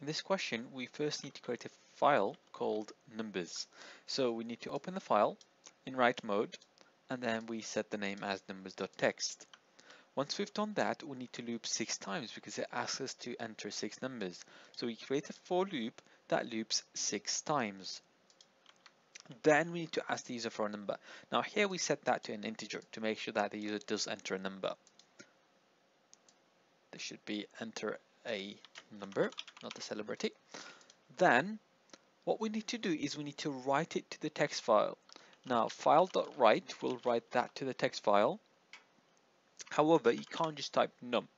In this question, we first need to create a file called numbers. So we need to open the file in write mode, and then we set the name as numbers.txt. Once we've done that, we need to loop six times because it asks us to enter six numbers. So we create a for loop that loops six times. Then we need to ask the user for a number. Now here we set that to an integer to make sure that the user does enter a number. This should be enter a number, not the celebrity. Then what we need to do is we need to write it to the text file. Now file.write will write that to the text file. However, you can't just type num.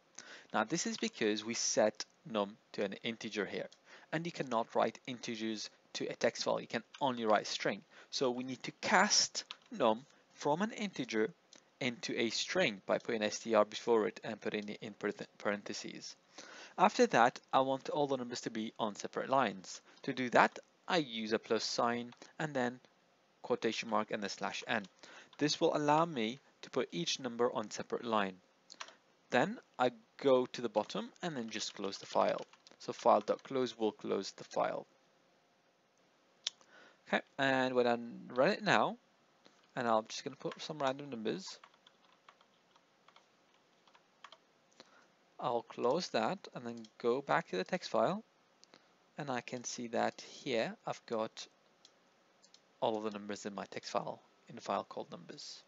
Now this is because we set num to an integer here and you cannot write integers to a text file. You can only write string. So we need to cast num from an integer into a string by putting str before it and putting it in parentheses. After that, I want all the numbers to be on separate lines. To do that, I use a plus sign and then quotation mark and the slash n. This will allow me to put each number on separate line. Then I go to the bottom and then just close the file. So file.close will close the file. Okay, and when I run it now, and I'm just going to put some random numbers. I'll close that and then go back to the text file and I can see that here I've got all of the numbers in my text file in a file called numbers.